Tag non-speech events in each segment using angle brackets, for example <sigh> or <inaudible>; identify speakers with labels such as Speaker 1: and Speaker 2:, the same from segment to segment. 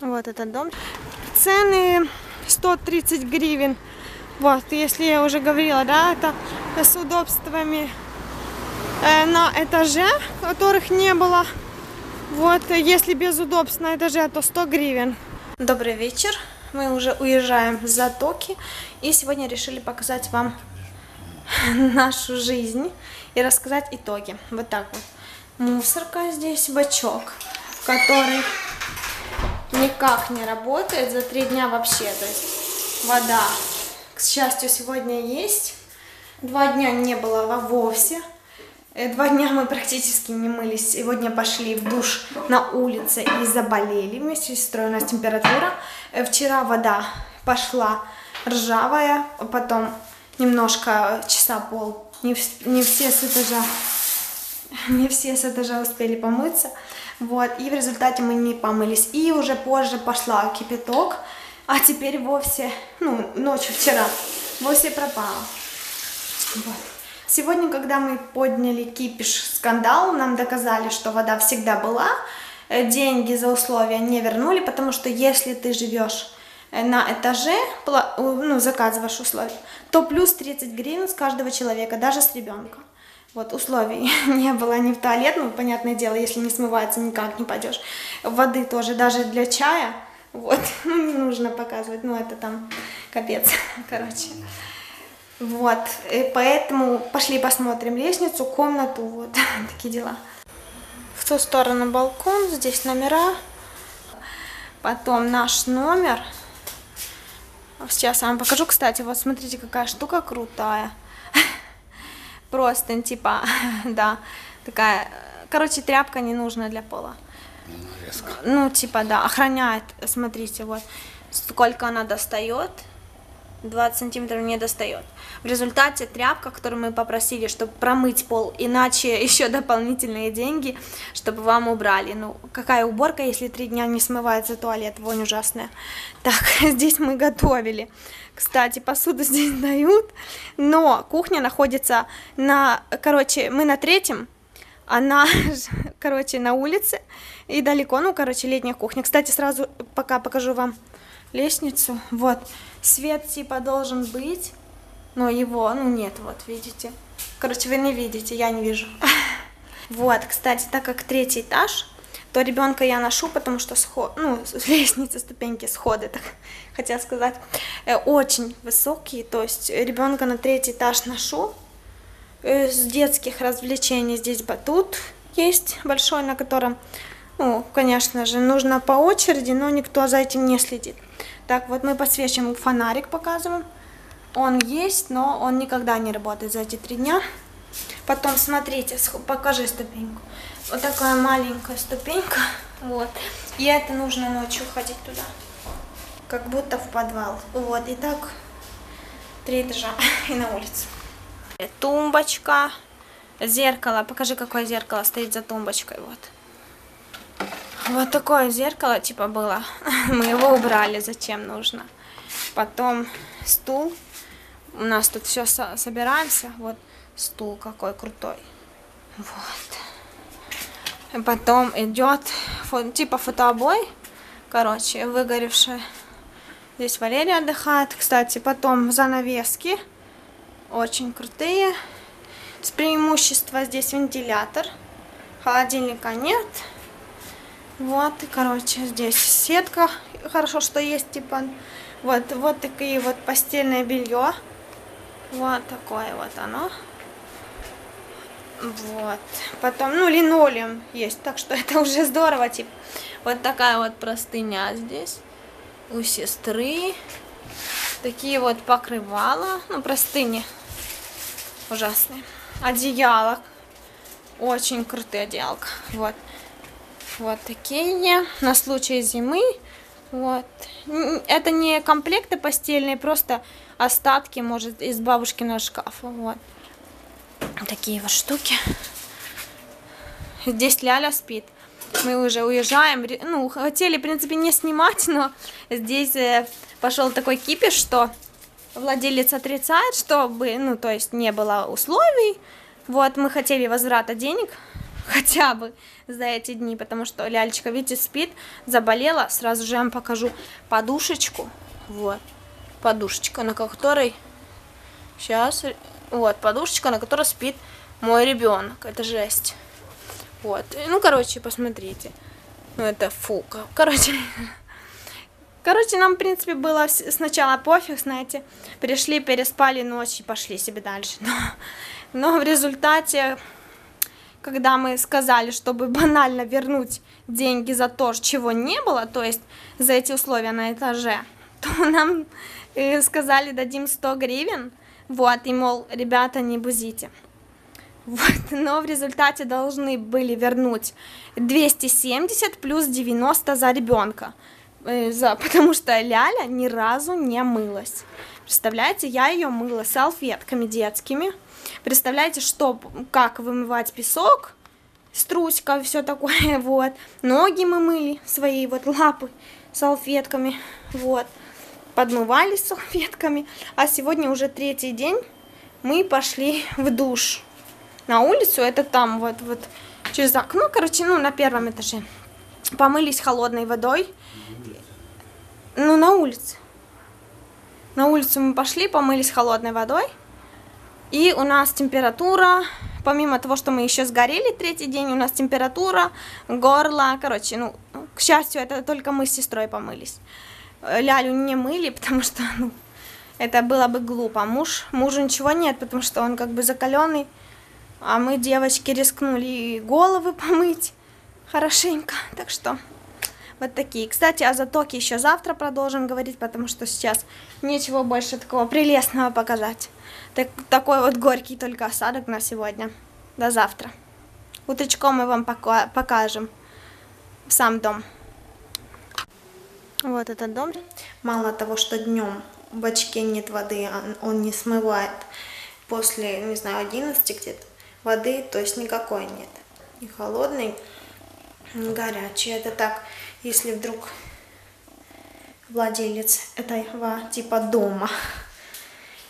Speaker 1: Вот этот дом. Цены 130 гривен. Вот, если я уже говорила, да, это с удобствами э, на этаже, которых не было. Вот, если без удобств на этаже, то 100 гривен. Добрый вечер. Мы уже уезжаем с Затоки. И сегодня решили показать вам нашу жизнь и рассказать итоги. Вот так вот. Мусорка здесь, бачок, который никак не работает за три дня вообще. То есть вода, к счастью, сегодня есть. Два дня не было вовсе. Э, два дня мы практически не мылись. Сегодня пошли в душ на улице и заболели вместе с сестрой. У нас температура. Э, вчера вода пошла ржавая, потом немножко часа пол. Не, не все с этажа <laughs> не все с этажа успели помыться. Вот, и в результате мы не помылись. И уже позже пошла кипяток, а теперь вовсе, ну, ночью вчера, вовсе пропала. Вот. Сегодня, когда мы подняли кипиш, скандал, нам доказали, что вода всегда была, э, деньги за условия не вернули, потому что если ты живешь э, на этаже, ну, заказываешь условия, то плюс 30 гривен с каждого человека, даже с ребенком. Вот условий <laughs> не было ни в туалет, ну, понятное дело, если не смывается, никак не пойдешь. Воды тоже, даже для чая, вот, <laughs> ну, не нужно показывать, ну, это там капец, <laughs> короче. Вот, и поэтому пошли посмотрим лестницу, комнату, вот, такие дела. В ту сторону балкон, здесь номера, потом наш номер. Сейчас я вам покажу, кстати, вот смотрите, какая штука крутая. Просто, типа, <laughs> да, такая, короче, тряпка не нужна для пола. Резко. Ну, типа, да, охраняет, смотрите, вот, сколько она достает, 20 сантиметров не достает. В результате тряпка, которую мы попросили, чтобы промыть пол, иначе <laughs> еще дополнительные деньги, чтобы вам убрали. Ну, какая уборка, если три дня не смывается туалет, вонь ужасная. <laughs> Так, <laughs> здесь мы готовили. Кстати, посуду здесь дают, но кухня находится на, короче, мы на третьем, она, короче, на улице и далеко, ну, короче, летняя кухня. Кстати, сразу пока покажу вам лестницу. Вот, свет типа должен быть, но его, ну, нет, вот, видите. Короче, вы не видите, я не вижу. <laughs> Вот, кстати, так как третий этаж, то ребенка я ношу, потому что сход, ну, <laughs> лестницы, ступеньки, сходы, так <laughs> хотела сказать, э, очень высокие, то есть ребенка на третий этаж ношу. Э, с детских развлечений здесь батут есть большой, на котором, ну, конечно же, нужно по очереди, но никто за этим не следит. Так, вот мы подсвечиваем фонарик, показываем. Он есть, но он никогда не работает за эти три дня. Потом, смотрите, покажи ступеньку. Вот такая маленькая ступенька. Вот. И это нужно ночью ходить туда. Как будто в подвал. Вот. И так три этажа <laughs> и на улицу. Тумбочка. Зеркало. Покажи, какое зеркало стоит за тумбочкой. Вот. Вот такое зеркало, типа, было. <laughs> Мы его убрали, зачем нужно. Потом стул. У нас тут все собираемся. Вот стул какой крутой. Вот. Потом идет типа фотообой, короче, выгоревший. Здесь Валерия отдыхает. Кстати, потом занавески. Очень крутые. С преимущества здесь вентилятор. Холодильника нет. Вот, и, короче, здесь сетка. Хорошо, что есть, типа, вот, вот такие вот постельное белье. Вот такое вот оно. Вот. Потом, ну, линолеум есть, так что <laughs> это уже здорово, типа. Вот такая вот простыня здесь у сестры. Такие вот покрывала, ну, простыни ужасные. Одеяло. Очень крутые одеялка. Вот. Вот такие. На случай зимы. Вот. Это не комплекты постельные, просто остатки, может, из бабушкиного шкафа. Вот. Такие вот штуки. Здесь Ляля спит. Мы уже уезжаем. Ну, хотели, в принципе, не снимать, но здесь э, пошел такой кипиш, что владелец отрицает, чтобы, ну, то есть не было условий. Вот, мы хотели возврата денег, хотя бы за эти дни, потому что лялечка, видите, спит, заболела, сразу же я вам покажу подушечку, вот, подушечка, на которой, сейчас, вот, подушечка, на которой спит мой ребенок, это жесть, вот, ну, короче, посмотрите, ну, это фу, короче, <laughs> Короче, нам, в принципе, было сначала пофиг, знаете, пришли, переспали ночь и пошли себе дальше. <laughs> Но, но в результате, когда мы сказали, чтобы <laughs> банально вернуть деньги за то, чего не было, то есть за эти условия на этаже, <laughs> то нам э, сказали, дадим 100 гривен, вот, и, мол, ребята, не бузите. <laughs> Вот, но в результате должны были вернуть 270 плюс 90 за ребенка. Э, за, <laughs> потому что Ляля ни разу не мылась. Представляете, я ее мыла салфетками детскими. Представляете, что, как вымывать песок, стручка, все такое, <laughs> вот. Ноги мы мыли, свои вот лапы салфетками, вот. Подмывались салфетками. А сегодня уже третий день мы пошли в душ. На улицу, это там вот, вот через окно, короче, ну, на первом этаже. Помылись холодной водой. Ну, на улице. На улицу мы пошли, помылись холодной водой. И у нас температура, помимо того, что мы еще сгорели третий день, у нас температура, горло, короче, ну, к счастью, это только мы с сестрой помылись. Лялю не мыли, <laughs> потому что, ну, это было бы глупо. Муж, мужу ничего нет, потому что он как бы закаленный, а мы, девочки, рискнули головы помыть хорошенько, так что... Вот такие. Кстати, о затоке еще завтра продолжим говорить, потому что сейчас нечего больше такого прелестного показать. Так, такой вот горький только осадок на сегодня. До завтра. Утречком мы вам пока покажем сам дом. Вот этот дом. Мало того, что днем в бачке нет воды, он не смывает после, не знаю, 11 где-то воды, то есть никакой нет. И холодный, и горячий. Это так если вдруг владелец этого типа дома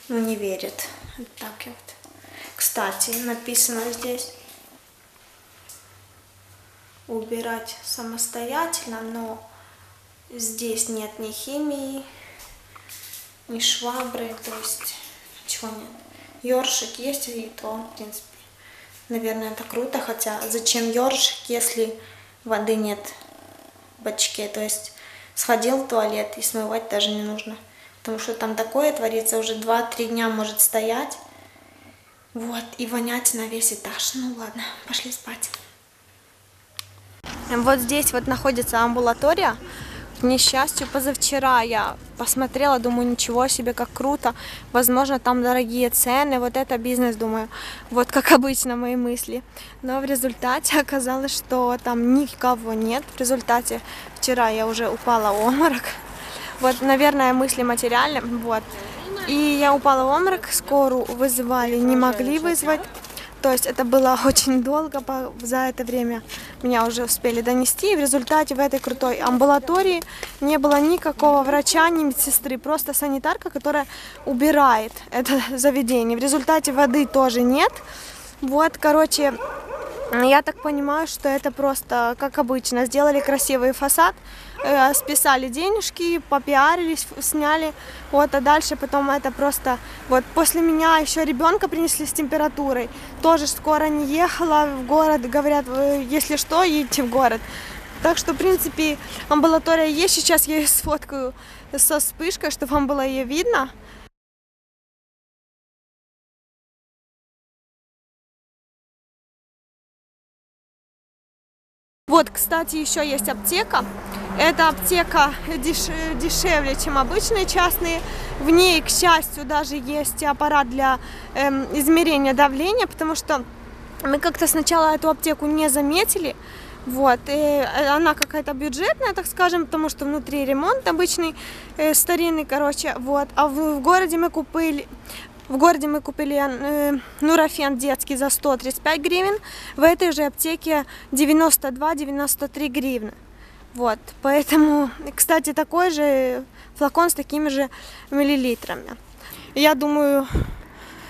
Speaker 1: ну, не верит. Вот так вот. Кстати, написано здесь убирать самостоятельно, но здесь нет ни химии, ни швабры, то есть чего нет. Ёршик есть, и то, в принципе, наверное, это круто, хотя зачем ёршик, если воды нет бачке. То есть сходил в туалет и смывать даже не нужно. Потому что там такое творится, уже 2-3 дня может стоять. Вот, и вонять на весь этаж. Ну ладно, пошли спать. Вот здесь вот находится амбулатория. К несчастью, позавчера я посмотрела, думаю, ничего себе, как круто. Возможно, там дорогие цены, вот это бизнес, думаю. Вот как <laughs> обычно мои мысли. Но в результате <laughs> оказалось, что там никого нет. В результате вчера я уже упала в обморок. Вот, наверное, мысли материальны. Вот. И я упала в обморок, скорую вызывали, не могли вызвать. То есть это было <laughs> очень долго, за это время меня уже успели донести. И в результате в этой крутой амбулатории не было никакого врача, ни медсестры, просто санитарка, которая убирает это <laughs> заведение. В результате воды тоже нет. Вот, короче, я так понимаю, что это просто, как обычно, сделали красивый фасад, э, списали денежки, попиарились, сняли, вот, а дальше потом это просто, вот, после меня еще ребенка принесли с температурой, тоже скоро не ехала в город, говорят, если что, едьте в город. Так что, в принципе, амбулатория есть, сейчас я ее <laughs> сфоткаю со вспышкой, чтобы вам было ее видно. Вот, кстати, еще есть аптека. Эта аптека деш дешевле, чем обычные частные. В ней, к счастью, даже есть аппарат для эм, измерения давления, потому что мы как-то сначала эту аптеку не заметили. Вот, и э, она какая-то бюджетная, так скажем, потому что внутри ремонт обычный, э, старинный, короче, вот. А в, в городе мы купили, в городе мы купили э, нурофен детский за 135 гривен. В этой же аптеке 92-93 гривны. Вот, поэтому, кстати, такой же флакон с такими же миллилитрами. Я думаю,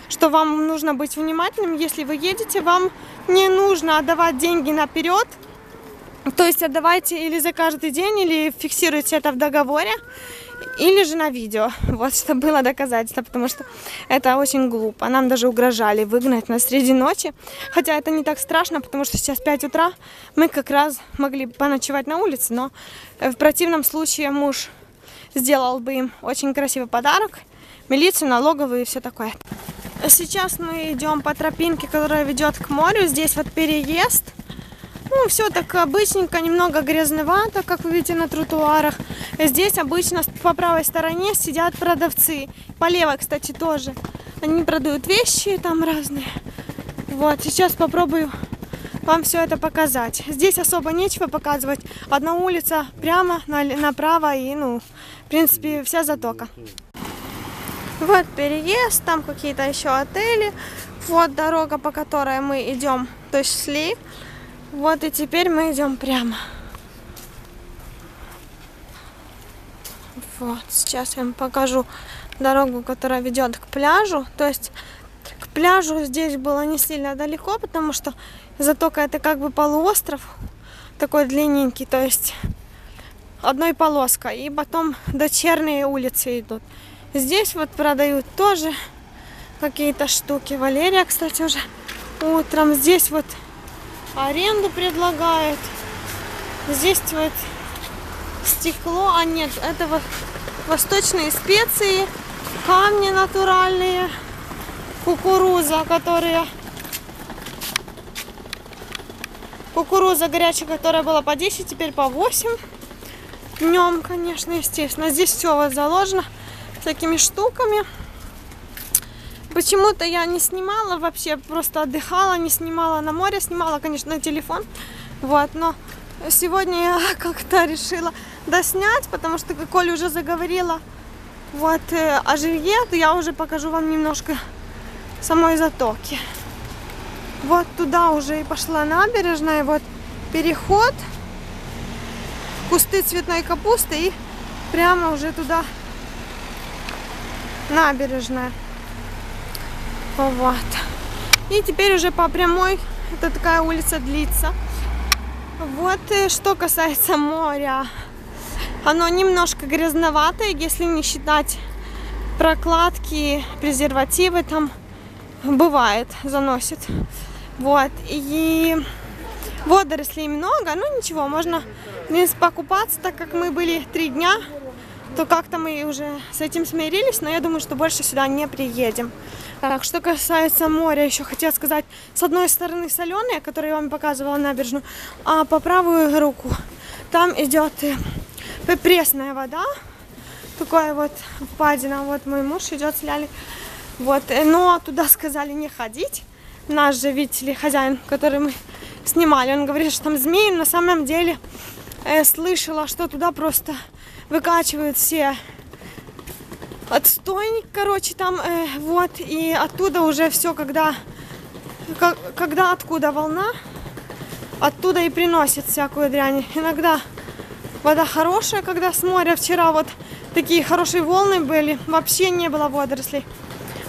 Speaker 1: что вам нужно быть внимательным. Если вы едете, вам не нужно отдавать деньги наперед. То есть отдавайте или за каждый день, или фиксируйте это в договоре, или же на видео. <laughs> Вот что было доказательство, потому что это очень глупо. Нам даже угрожали выгнать на среди ночи. Хотя это не так страшно, потому что сейчас 5 утра мы как раз могли поночевать на улице, но в противном случае муж сделал бы им очень красивый подарок, милицию, налоговую и все такое. Сейчас мы идем по тропинке, которая ведет к морю. Здесь вот переезд. Ну, все так обычненько, немного грязновато, как вы видите на тротуарах. Здесь обычно по правой стороне сидят продавцы. По левой, кстати, тоже. Они продают вещи там разные. Вот, сейчас попробую вам все это показать. Здесь особо нечего показывать. Одна улица прямо направо и, ну, в принципе, вся затока. Вот переезд, там какие-то еще отели. Вот дорога, по которой мы идем, то есть шли. Вот и теперь мы идем прямо. Вот, сейчас я вам покажу дорогу, которая ведет к пляжу. То есть к пляжу здесь было не сильно далеко, потому что затока это как бы полуостров, такой длинненький, то есть одной полоской. И потом дочерние улицы идут. Здесь вот продают тоже какие-то штуки. Валерия, кстати, уже утром. Здесь вот аренду предлагают. Здесь вот стекло, а нет, это восточные специи, камни натуральные, кукуруза, которые кукуруза горячая, которая была по 10, теперь по 8 днем, конечно, естественно. Здесь все вот заложено всякими штуками. Почему-то я не снимала вообще, просто отдыхала, не снимала на море, снимала, конечно, на телефон. Вот, но сегодня я <laughs> как-то решила доснять, потому что, как Оля уже заговорила вот э, о жилье, то я уже покажу вам немножко самой затоки. Вот туда уже и пошла набережная, вот переход, кусты цветной капусты и прямо уже туда набережная. Вот. И теперь уже по прямой, это такая улица длится. Вот э, что касается моря. Оно немножко грязноватое, если не считать прокладки, презервативы там бывает, заносит. Вот. И водорослей много, ну ничего, можно в принципе, покупаться, так как мы были три дня то как-то мы уже с этим смирились, но я думаю, что больше сюда не приедем. Так, что касается моря, еще хотела сказать, с одной стороны соленая, которую я вам показывала набережную, а по правую руку там идет э, пресная вода, такая вот впадина, вот мой муж идет с Лялей, вот, э, но туда сказали не ходить, наш же, видите ли, хозяин, который мы снимали, он говорит, что там змеи, на самом деле э, слышала, что туда просто выкачивают все отстойник, короче, там, э, вот, и оттуда уже все, когда, как, когда откуда волна, оттуда и приносит всякую дрянь. Иногда вода хорошая, когда с моря вчера вот такие хорошие волны были, вообще не было водорослей.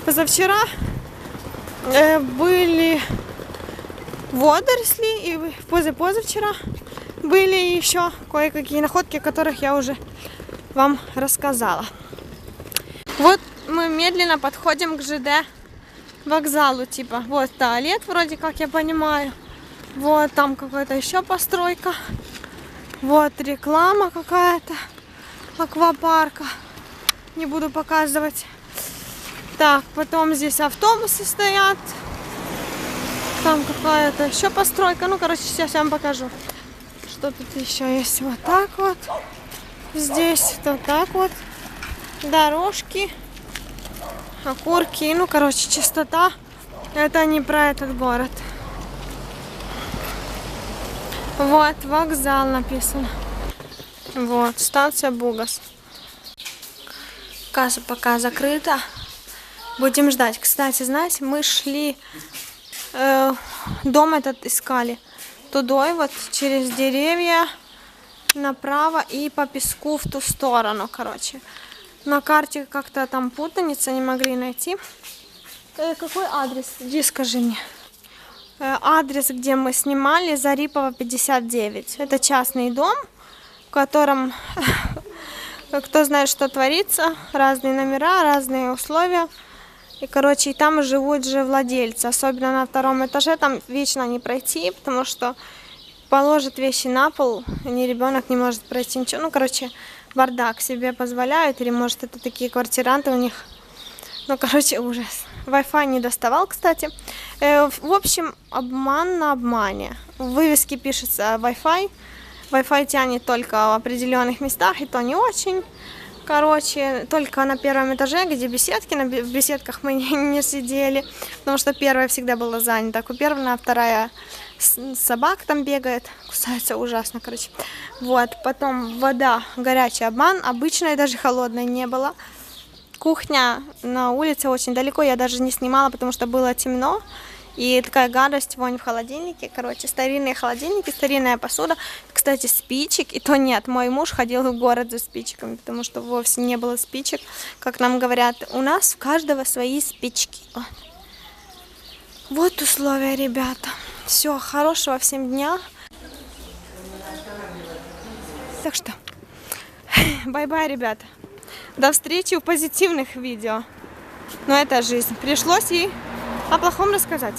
Speaker 1: Позавчера э, были водоросли, и позапозавчера были еще кое-какие находки, о которых я уже вам рассказала. Вот мы медленно подходим к ЖД вокзалу, типа. Вот туалет, вроде как я понимаю. Вот там какая-то еще постройка. Вот реклама какая-то аквапарка. Не буду показывать. Так, потом здесь автобусы стоят. Там какая-то еще постройка. Ну, короче, сейчас я вам покажу. Что тут еще есть? Вот так вот. Здесь вот так вот. Дорожки. Окурки. Ну, короче, чистота. Это не про этот город. Вот, вокзал написано. Вот, станция Бугас. Касса пока закрыта. Будем ждать. Кстати, знаете, мы шли, э, дом этот искали. Тудой вот через деревья направо и по песку в ту сторону, короче. На карте как-то там путаница, не могли найти. Э, какой адрес? Иди скажи мне. Э, адрес, где мы снимали, Зарипова 59. Это частный дом, в котором <laughs> кто знает, что творится, разные номера, разные условия. И, короче, и там живут же владельцы, особенно на втором этаже, там вечно не пройти, потому что положит вещи на пол, и ребенок не может пройти ничего. Ну, короче, бардак себе позволяют, или, может, это такие квартиранты у них. Ну, короче, ужас. Wi-Fi не доставал, кстати. Э, в общем, обман на обмане. В вывеске пишется Wi-Fi. Wi-Fi тянет только в определенных местах, и то не очень. Короче, только на первом этаже, где беседки, на беседках мы <laughs> не, сидели, потому что первая всегда была занята, купирована, а вторая собак там бегает, кусается ужасно, короче. Вот, потом вода, горячий обман, обычной даже холодной не было. Кухня на улице очень далеко, я даже не снимала, потому что было темно. И такая гадость, вонь в холодильнике. Короче, старинные холодильники, старинная посуда. Кстати, спичек, и то нет. Мой муж ходил в город за спичками, потому что вовсе не было спичек. Как нам говорят, у нас у каждого свои спички. Вот условия, ребята. Все, хорошего всем дня. Так что, <laughs> bye-bye, ребята. До встречи в позитивных видео. Но это жизнь. Пришлось ей о плохом рассказать.